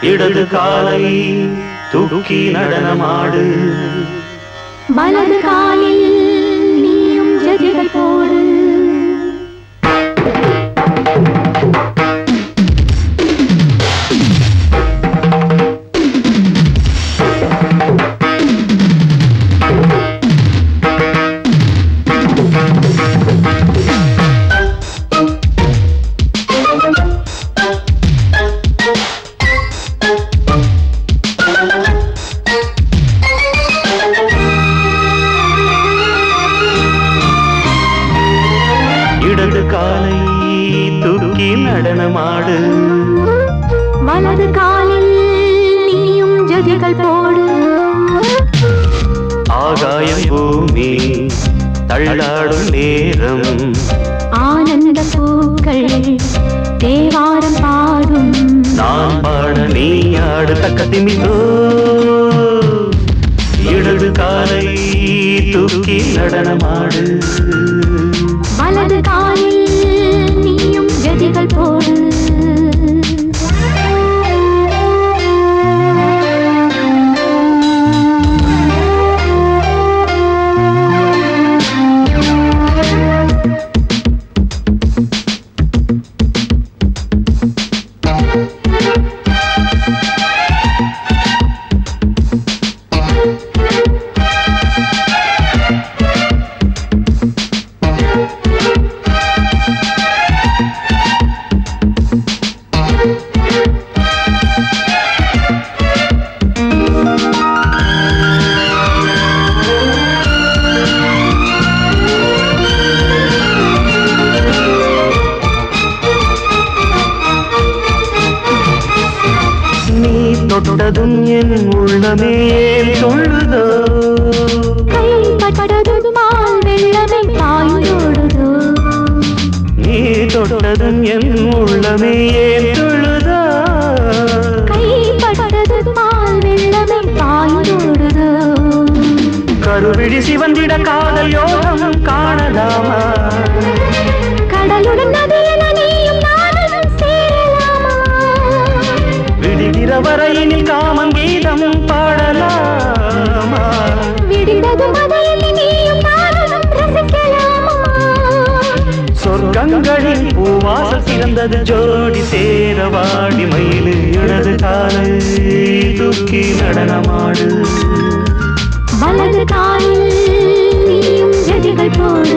இடது காலை தூக்கி நடனமாடு. வலது காலில் நடனமாடு. வலது காலில் நீயும் ஜதிகள் போடு. ஆகாயம் பூமி தள்ளாடும் நேரம். ஆனந்த பூக்கள் தேவாரம் பாடும். நான் பாட நீ ஆடு தக்க திமிதோ இடது காலை தூக்கி நடனமாடு. என் உள்ளமே சொல்லுதோ வெள்ளமை பாய்ந்தோடுதோ நீ தொட்டதும் என் உள்ளமே சொல்லுதோ வெள்ளமை பாய்ந்தோடுதோ கருவிழி சிவந்திட காதல் யோகம் காணலாமா? கடலுடன் விடுகிற வரையினில் காமன் கீதம் பாடலாமா? சொர்க்கங்களில் பூவாசல் சிறந்தது ஜோடி சேர வாடி மயிலு இடது காலை தூக்கி நடனமாடு. வலது காலில் நீயும் ஜதிகள் போடு.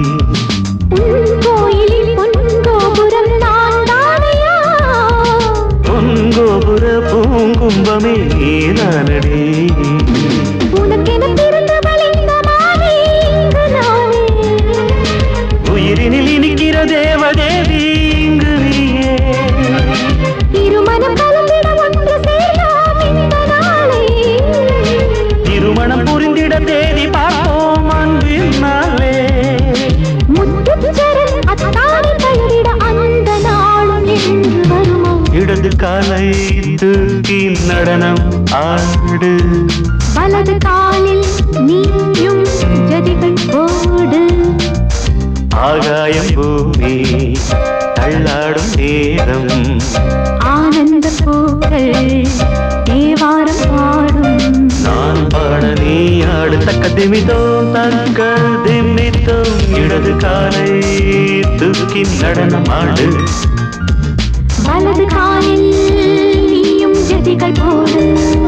நீதானடி இடது காலை தூக்கி நடனம் ஆடு. வலது காலில் நீயும் ஜதிகள் போடு ஆகாயம் பூமி தள்ளாடும் நேரம். ஆனந்த பூக்கள் தேவாரம் பாடும். நான் பாட நீ ஆடு தக்க திமிதோம் தக்க திமித்தோம் இடது காலை தூக்கி நடனமாடு வலது காலில் நீயும் ஜதிகள் போடு.